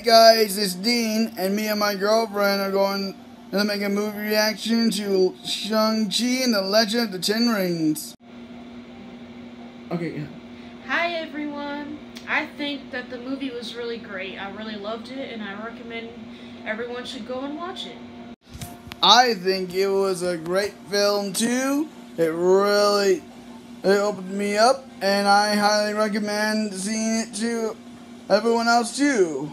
guys, it's Dean, and me and my girlfriend are going to make a movie reaction to Shang-Chi and the Legend of the Ten Rings. Okay, yeah. Hi everyone. I think that the movie was really great. I really loved it and I recommend everyone should go and watch it. I think it was a great film too. It really it opened me up and I highly recommend seeing it to everyone else too.